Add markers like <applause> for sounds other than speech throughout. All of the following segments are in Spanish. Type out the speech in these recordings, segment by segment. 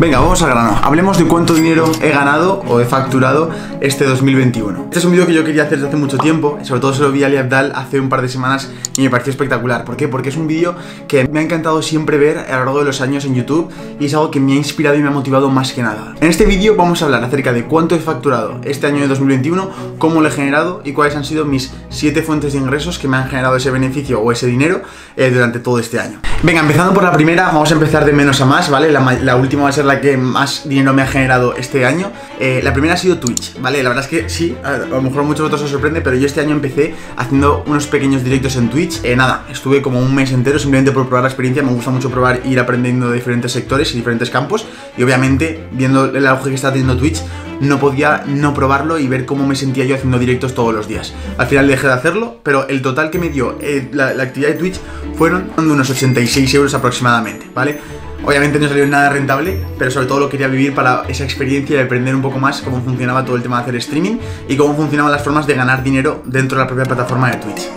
Venga, vamos al grano. Hablemos de cuánto dinero he ganado o he facturado este 2021. Este es un vídeo que yo quería hacer desde hace mucho tiempo, sobre todo se lo vi a Ali Abdal hace un par de semanas y me pareció espectacular. ¿Por qué? Porque es un vídeo que me ha encantado siempre ver a lo largo de los años en YouTube y es algo que me ha inspirado y me ha motivado más que nada. En este vídeo vamos a hablar acerca de cuánto he facturado este año de 2021, cómo lo he generado y cuáles han sido mis 7 fuentes de ingresos que me han generado ese beneficio o ese dinero eh, durante todo este año. Venga, empezando por la primera, vamos a empezar de menos a más, ¿vale? La, la última va a ser la que más dinero me ha generado este año. Eh, la primera ha sido Twitch, ¿vale? La verdad es que sí, a, lo mejor a muchos otros os sorprende, pero yo este año empecé haciendo unos pequeños directos en Twitch. Eh, nada, estuve como un mes entero simplemente por probar la experiencia. Me gusta mucho probar ir aprendiendo de diferentes sectores y diferentes campos. Y obviamente, viendo el auge que está teniendo Twitch, no podía no probarlo y ver cómo me sentía yo haciendo directos todos los días. Al final dejé de hacerlo, pero el total que me dio eh, la, la actividad de Twitch fueron de unos 86 euros aproximadamente, ¿vale? Obviamente no salió nada rentable, pero sobre todo lo quería vivir para esa experiencia y aprender un poco más cómo funcionaba todo el tema de hacer streaming y cómo funcionaban las formas de ganar dinero dentro de la propia plataforma de Twitch.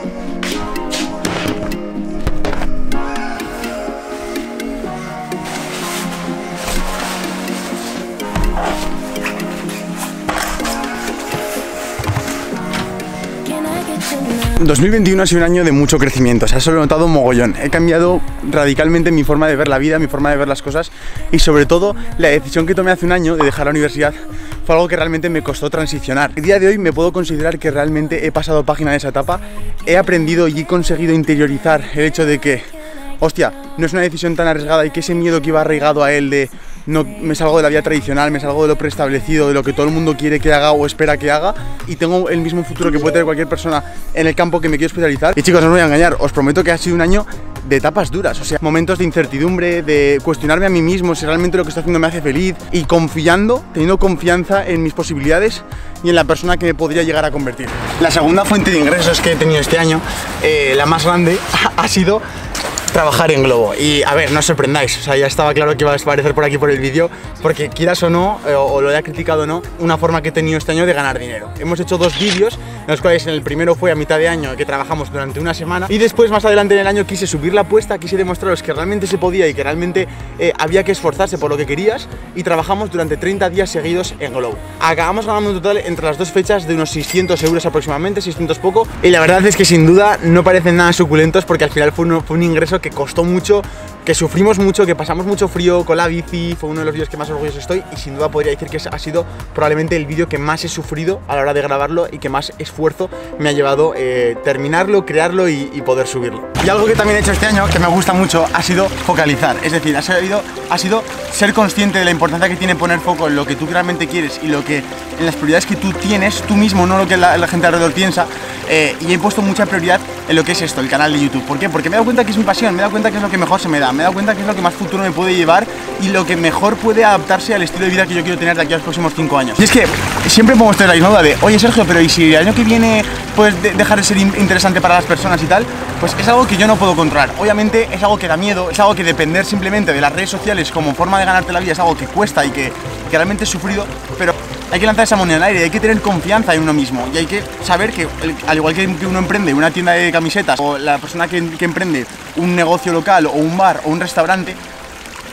2021 ha sido un año de mucho crecimiento, o sea, eso lo mogollón. He cambiado radicalmente mi forma de ver la vida, mi forma de ver las cosas y sobre todo la decisión que tomé hace un año de dejar la universidad fue algo que realmente me costó transicionar. El día de hoy me puedo considerar que realmente he pasado página de esa etapa, he aprendido y he conseguido interiorizar el hecho de que, hostia, no es una decisión tan arriesgada y que ese miedo que iba arraigado a él de no me salgo de la vida tradicional, me salgo de lo preestablecido, de lo que todo el mundo quiere que haga o espera que haga y tengo el mismo futuro que puede tener cualquier persona en el campo que me quiero especializar. Y chicos, no os voy a engañar, os prometo que ha sido un año etapas duras, o sea, momentos de incertidumbre, de cuestionarme a mí mismo si realmente lo que estoy haciendo me hace feliz y confiando, teniendo confianza en mis posibilidades y en la persona que me podría llegar a convertir. La segunda fuente de ingresos que he tenido este año, eh, la más grande, <laughs> ha sido trabajar en Globo. Y a ver, no os sorprendáis, o sea, ya estaba claro que iba a aparecer por aquí por el vídeo, porque quieras o no, eh, o, lo haya criticado o no, una forma que he tenido este año de ganar dinero. Hemos hecho dos vídeos, los cuales en el primero fue a mitad de año que trabajamos durante una semana, y después más adelante en el año quise subir la apuesta, quise demostraros que realmente se podía y que realmente eh, había que esforzarse por lo que querías, y trabajamos durante 30 días seguidos en Globo. Acabamos ganando un total entre las dos fechas de unos 600 euros aproximadamente, 600 poco, y la verdad es que sin duda no parecen nada suculentos porque al final fue un, fue un ingreso que costó mucho, que sufrimos mucho, que pasamos mucho frío con la bici, fue uno de los vídeos que más orgulloso estoy y sin duda podría decir que ha sido probablemente el vídeo que más he sufrido a la hora de grabarlo y que más me ha llevado eh, terminarlo, crearlo y, poder subirlo. Y algo que también he hecho este año, que me gusta mucho, ha sido focalizar, es decir, ha sido, ser consciente de la importancia que tiene poner foco en lo que tú realmente quieres y lo que en las prioridades que tú tienes, tú mismo, no lo que la gente alrededor piensa, eh, y he puesto mucha prioridad en lo que es esto, el canal de YouTube. ¿Por qué? Porque me he dado cuenta que es mi pasión, me he dado cuenta que es lo que mejor se me da, me he dado cuenta que es lo que más futuro me puede llevar y lo que mejor puede adaptarse al estilo de vida que yo quiero tener de aquí a los próximos 5 años. Y es que siempre esto en la misma duda de, oye Sergio, pero ¿y si el año que viene puedes de dejar de ser interesante para las personas y tal? Pues es algo que yo no puedo controlar. Obviamente es algo que da miedo, es algo que depender simplemente de las redes sociales como forma de ganarte la vida es algo que cuesta y que, que realmente he sufrido, pero hay que lanzar esa moneda al aire, hay que tener confianza en uno mismo y hay que saber que, al igual que uno emprende una tienda de camisetas o la persona que, emprende un negocio local o un bar o un restaurante,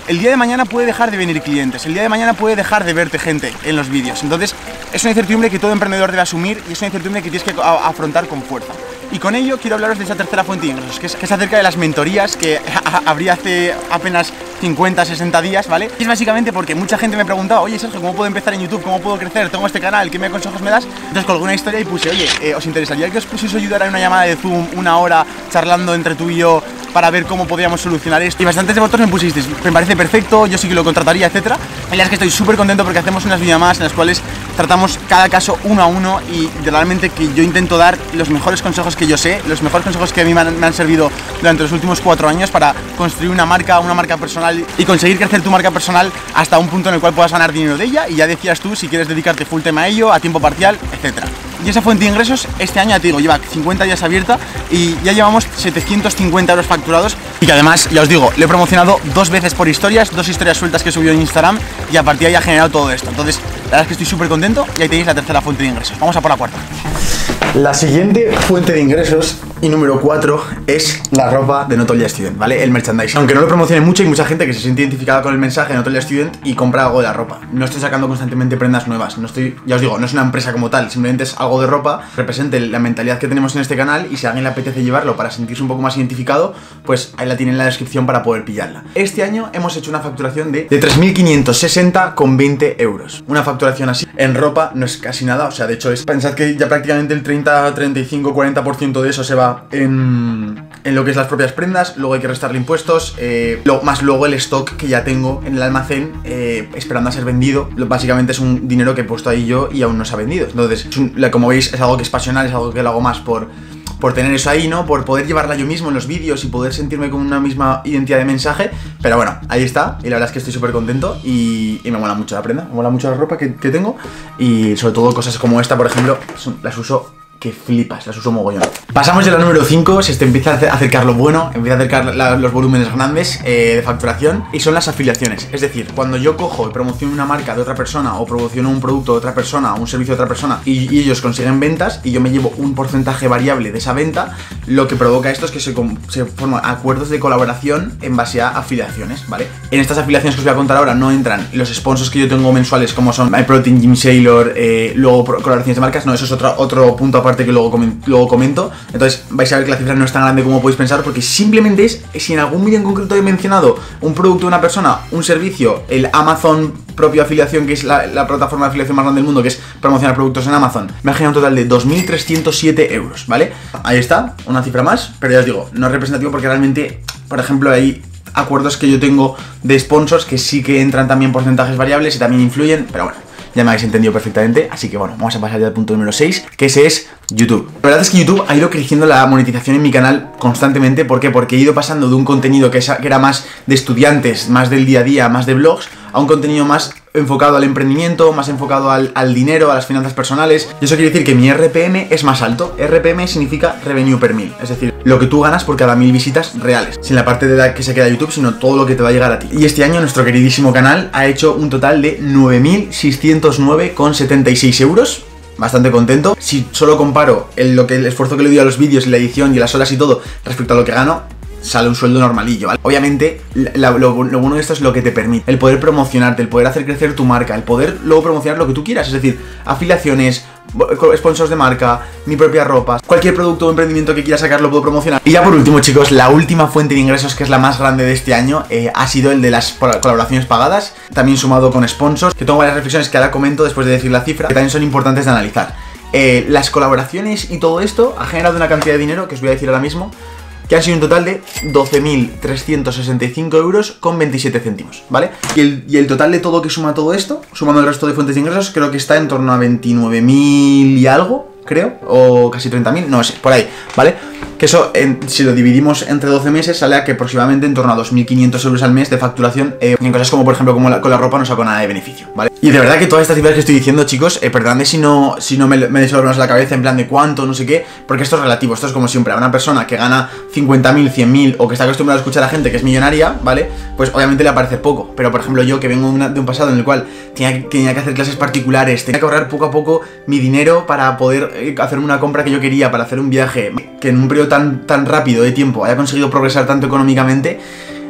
el día de mañana puede dejar de venir clientes, el día de mañana puede dejar de verte gente en los vídeos. Entonces, es una incertidumbre que todo emprendedor debe asumir y es una incertidumbre que tienes que afrontar con fuerza. Y con ello quiero hablaros de esa tercera fuente de ingresos, que es, que es acerca de las mentorías que <laughs> habría hace apenas 50, 60 días, ¿vale? Y es básicamente porque mucha gente me preguntaba, oye Sergio, ¿cómo puedo empezar en YouTube? ¿Cómo puedo crecer? Tengo este canal, ¿qué me consejos me das? Entonces colgué una historia y puse, oye, eh, ¿os interesaría que os pusiese ayudar en una llamada de Zoom una hora charlando entre tú y yo para ver cómo podríamos solucionar esto. Y bastantes de vosotros me pusisteis, me parece perfecto, yo sí que lo contrataría, etcétera. La verdad es que estoy súper contento porque hacemos unas videollamadas en las cuales tratamos cada caso uno a uno y realmente que yo intento dar los mejores consejos que yo sé, los mejores consejos que a mí me han, servido durante los últimos cuatro años para construir una marca, una marca personal y conseguir crecer tu marca personal hasta un punto en el cual puedas ganar dinero de ella y ya decías tú si quieres dedicarte full time a ello, a tiempo parcial, etcétera. Y esa fuente de ingresos este año, ya te digo, lleva 50 días abierta y ya llevamos 750 euros facturados. Y que además, ya os digo, lo he promocionado dos veces por historias, dos historias sueltas que he subido en Instagram y a partir de ahí ha generado todo esto. Entonces, la verdad es que estoy súper contento y ahí tenéis la tercera fuente de ingresos. Vamos a por la cuarta. La siguiente fuente de ingresos Y número 4 es la ropa de Notolia Student, ¿vale? El merchandising. Aunque no lo promocione mucho, hay mucha gente que se siente identificada con el mensaje de Notolia Student y compra algo de la ropa. No estoy sacando constantemente prendas nuevas, no estoy, ya os digo, no es una empresa como tal, simplemente es algo de ropa, represente la mentalidad que tenemos en este canal y si a alguien le apetece llevarlo para sentirse un poco más identificado, pues ahí la tiene en la descripción para poder pillarla. Este año hemos hecho una facturación de, de 3.560 con 20 euros. Una facturación así en ropa no es casi nada, o sea, de hecho es, pensad que ya prácticamente el 30, 35, 40% de eso se va en, lo que es las propias prendas, luego hay que restarle impuestos, eh, más luego el stock que ya tengo en el almacén eh, esperando a ser vendido. Básicamente es un dinero que he puesto ahí yo y aún no se ha vendido. Entonces, como veis, es algo que es pasional, es algo que lo hago más por por tener eso ahí, ¿no? Por poder llevarla yo mismo en los vídeos y poder sentirme con una misma identidad de mensaje. Pero bueno, ahí está. Y la verdad es que estoy súper contento y, me mola mucho la prenda. Me mola mucho la ropa que, que, tengo. Y sobre todo cosas como esta, por ejemplo, las uso que flipas, las uso mogollón. Pasamos ya la número 5, se empieza a acercar lo bueno, empieza a acercar los volúmenes grandes eh, de facturación y son las afiliaciones. Es decir, cuando yo cojo y promociono una marca de otra persona o promociono un producto de otra persona o un servicio de otra persona y, ellos consiguen ventas y yo me llevo un porcentaje variable de esa venta, lo que provoca esto es que se, se forman acuerdos de colaboración en base a afiliaciones, ¿vale? En estas afiliaciones que os voy a contar ahora no entran los sponsors que yo tengo mensuales como son MyProtein, Jim Sailor, eh, luego colaboraciones de marcas, no, eso es otro, otro punto aparte que luego, luego comento. Entonces vais a ver que la cifra no es tan grande como podéis pensar porque simplemente es, si en algún vídeo en concreto he mencionado un producto de una persona, un servicio, el Amazon propio afiliación, que es la, plataforma de afiliación más grande del mundo, que es promocionar productos en Amazon, me ha generado un total de 2.307 euros, ¿vale? Ahí está, una cifra más, pero ya os digo, no es representativo porque realmente, por ejemplo, hay acuerdos que yo tengo de sponsors que sí que entran también porcentajes variables y también influyen, pero bueno, ya me habéis entendido perfectamente, así que bueno, vamos a pasar ya al punto número 6, que ese es YouTube. La verdad es que YouTube ha ido creciendo la monetización en mi canal constantemente, ¿por qué? Porque he ido pasando de un contenido que era más de estudiantes, más del día a día, más de blogs, a un contenido más enfocado al emprendimiento, más enfocado al, dinero, a las finanzas personales. Y eso quiere decir que mi RPM es más alto. RPM significa Revenue per Mil, es decir, lo que tú ganas por cada mil visitas reales. Sin la parte de la que se queda YouTube, sino todo lo que te va a llegar a ti. Y este año nuestro queridísimo canal ha hecho un total de 9.609,76 euros bastante contento. Si solo comparo el, lo que, el esfuerzo que le doy a los vídeos y la edición y las horas y todo respecto a lo que gano, sale un sueldo normalillo, ¿vale? Obviamente, lo, bueno de esto es lo que te permite, el poder promocionarte, el poder hacer crecer tu marca, el poder luego promocionar lo que tú quieras, es decir, afiliaciones, sponsors de marca, mi propia ropa, cualquier producto o emprendimiento que quiera sacar lo puedo promocionar. Y ya por último, chicos, la última fuente de ingresos, que es la más grande de este año, eh, ha sido el de las colaboraciones pagadas, también sumado con sponsors, que tengo varias reflexiones que ahora comento después de decir la cifra, que también son importantes de analizar. Eh, las colaboraciones y todo esto ha generado una cantidad de dinero que os voy a decir ahora mismo, que han sido un total de 12.365 euros con 27 céntimos, ¿vale? Y el, y el, total de todo que suma todo esto, sumando el resto de fuentes de ingresos, creo que está en torno a 29.000 y algo, creo, o casi 30.000, no sé, por ahí, ¿vale? Que eso, si lo dividimos entre 12 meses, sale a que aproximadamente en torno a 2.500 euros al mes de facturación eh, en cosas como, por ejemplo, como con la ropa no saco nada de beneficio, ¿vale? Y de verdad que todas estas cifras que estoy diciendo, chicos, eh, perdonadme si no, si no me, me deis la cabeza en plan de cuánto, no sé qué, porque esto es relativo, esto es como siempre, a una persona que gana 50.000, 100.000 o que está acostumbrada a escuchar a gente que es millonaria, ¿vale? Pues obviamente le aparece poco, pero por ejemplo yo que vengo de, un pasado en el cual tenía, tenía, que hacer clases particulares, tenía que ahorrar poco a poco mi dinero para poder eh, hacer una compra que yo quería, para hacer un viaje, que en un periodo tan, tan rápido de tiempo haya conseguido progresar tanto económicamente,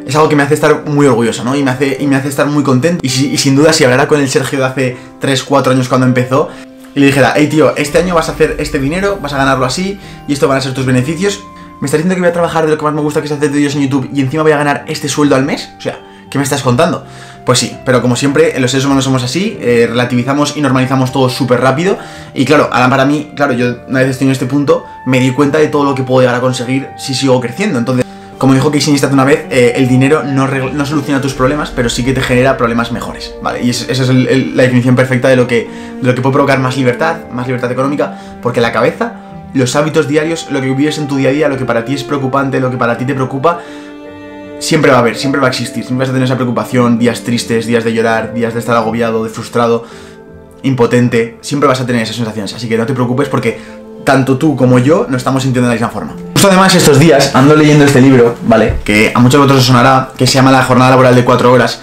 es algo que me hace estar muy orgulloso, ¿no? Y me hace, y me hace estar muy contento. Y, sin duda, si hablara con el Sergio de hace 3, 4 años cuando empezó, y le dijera, hey tío, este año vas a hacer este dinero, vas a ganarlo así, y esto van a ser tus beneficios, ¿me estás diciendo que voy a trabajar de lo que más me gusta que es hacer vídeos en YouTube y encima voy a ganar este sueldo al mes? O sea, ¿qué me estás contando? Pues sí, pero como siempre, los seres humanos somos así, eh, relativizamos y normalizamos todo súper rápido. Y claro, ahora para mí, claro, yo una vez estoy en este punto, me di cuenta de todo lo que puedo llegar a conseguir si sigo creciendo. Entonces, como dijo Casey Neistat una vez, eh, el dinero no, no, soluciona tus problemas, pero sí que te genera problemas mejores, ¿vale? Y esa es la definición perfecta de lo, que, de lo que puede provocar más libertad, más libertad económica, porque la cabeza, los hábitos diarios, lo que vives en tu día a día, lo que para ti es preocupante, lo que para ti te preocupa, siempre va a haber, siempre va a existir, siempre vas a tener esa preocupación, días tristes, días de llorar, días de estar agobiado, de frustrado, impotente, siempre vas a tener esas sensaciones, así que no te preocupes porque tanto tú como yo no estamos sintiendo de la misma forma. Justo además estos días ando leyendo este libro, ¿vale? Que a muchos de vosotros os sonará, que se llama La jornada laboral de 4 horas.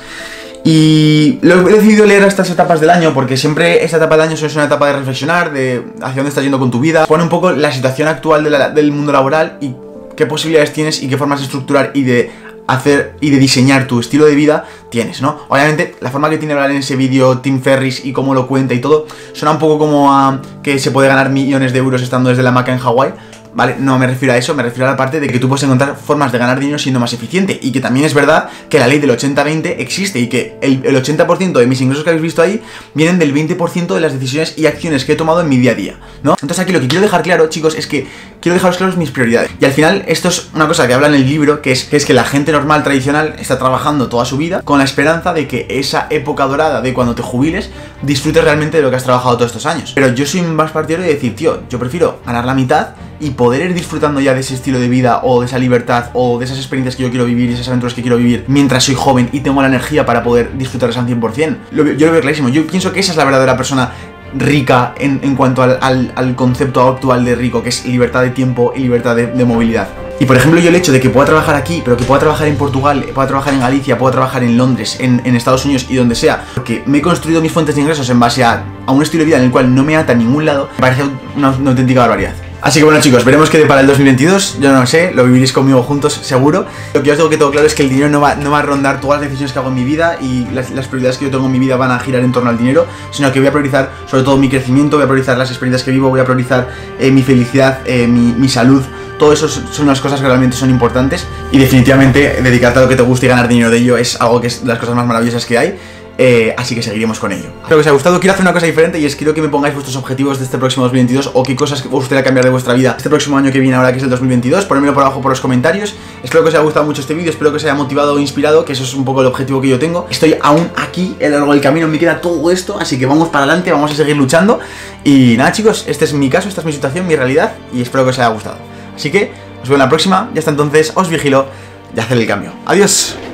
Y lo he decidido leer a estas etapas del año porque siempre esta etapa del año es una etapa de reflexionar, de hacia dónde estás yendo con tu vida. Pone un poco la situación actual del mundo laboral y qué posibilidades tienes y qué formas de estructurar y de hacer y de diseñar tu estilo de vida tienes, ¿no? Obviamente, la forma que tiene hablar en ese vídeo Tim Ferris y cómo lo cuenta y todo, suena un poco como a que se puede ganar millones de euros estando desde la maca en Hawái, ¿vale? No me refiero a eso, me refiero a la parte de que tú puedes encontrar formas de ganar dinero siendo más eficiente. Y que también es verdad que la ley del 80-20 existe y que el, 80% de mis ingresos que habéis visto ahí vienen del 20% de las decisiones y acciones que he tomado en mi día a día, ¿no? Entonces aquí lo que quiero dejar claro, chicos, es que quiero dejaros claros mis prioridades. Y al final, esto es una cosa que habla en el libro, que es, que es que la gente normal, tradicional, está trabajando toda su vida con la esperanza de que esa época dorada de cuando te jubiles disfrutes realmente de lo que has trabajado todos estos años. Pero yo soy más partidario de decir, tío, yo prefiero ganar la mitad y poder ir disfrutando ya de ese estilo de vida o de esa libertad o de esas experiencias que yo quiero vivir y esas aventuras que quiero vivir mientras soy joven y tengo la energía para poder disfrutarlas al 100%. yo lo veo clarísimo. Yo pienso que esa es la verdadera persona rica en, cuanto al, concepto actual de rico, que es libertad de tiempo y libertad de, movilidad. Y por ejemplo, yo el hecho de que pueda trabajar aquí, pero que pueda trabajar en Portugal, pueda trabajar en Galicia, pueda trabajar en Londres, en, Estados Unidos y donde sea, porque me he construido mis fuentes de ingresos en base a, un estilo de vida en el cual no me ata a ningún lado, me parece una auténtica barbaridad. Así que bueno chicos, veremos qué para el 2022, yo no lo sé, lo viviréis conmigo juntos seguro. Lo que yo os tengo que todo claro es que el dinero no va, no va a rondar todas las decisiones que hago en mi vida y las, prioridades que yo tengo en mi vida van a girar en torno al dinero, sino que voy a priorizar sobre todo mi crecimiento, voy a priorizar las experiencias que vivo, voy a priorizar eh, mi felicidad, eh, mi, salud, todo eso son las cosas que realmente son importantes y definitivamente dedicarte a lo que te guste y ganar dinero de ello es algo que es las cosas más maravillosas que hay. Eh, así que seguiremos con ello. Espero que os haya gustado. Quiero hacer una cosa diferente y es quiero que me pongáis vuestros objetivos de este próximo 2022 o qué cosas os gustaría cambiar de vuestra vida este próximo año que viene ahora que es el 2022. Ponérmelo por abajo por los comentarios. Espero que os haya gustado mucho este vídeo, espero que os haya motivado o inspirado, que eso es un poco el objetivo que yo tengo. Estoy aún aquí, a lo largo del camino me queda todo esto, así que vamos para adelante, vamos a seguir luchando. Y nada chicos, este es mi caso, esta es mi situación, mi realidad y espero que os haya gustado. Así que os veo en la próxima y hasta entonces os vigilo y hacer el cambio. Adiós.